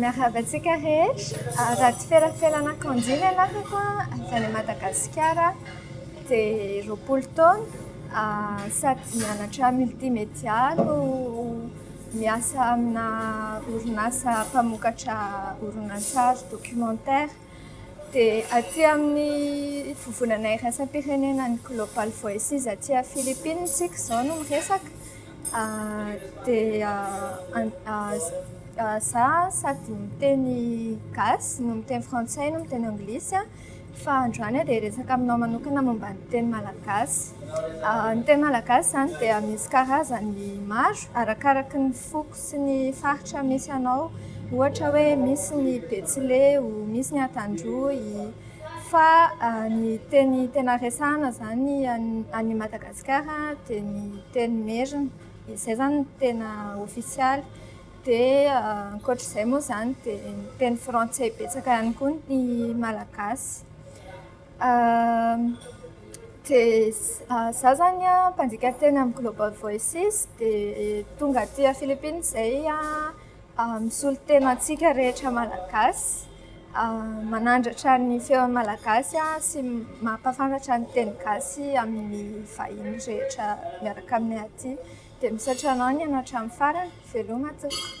Miarahaba antsika rehetra. Raha tsy feraferanà kanji ny anarako an, avy any Madagasikara aho, dia roapolo taona sady mianatra multimedia no miasa aminà orinasa mpamokatra horonantsary documentaire. dia aty amin'ny vovonana iraisam-pirenena ny Global Voices aty Philippines isika izao no miresaka dia za sady miteny gasy no miteny frantsay no miteny anglisy fa androany aho dia hiresaka aminao manokana momba ny teny malagasy ny teny malagasy izany dia misy karazany maro arakaraka ny foko sy ny faritra misy anao ohatra hoe misy ny Betsileo, misy ny Antandroy fa ny teny tena resahana zany any Madagasikara dia ny teny merina izay zany no tena ofisialy dia ankoatr'izay moa zany dia ny teny frantsay betsaka ihany koa ny Malagasy. Dia za zany mpandika teny amin'ny Global Voices dia tonga aty Philippines izay misolo tena antsika rehetra Malagasy, manandratra ny feon'ny Malagasy sy mampahafantatra ny teny gasy amin'ny vahiny rehetra miaraka aminay aty. Dia misaotra anao nihaino hatramin'ny farany. Veloma tompoko.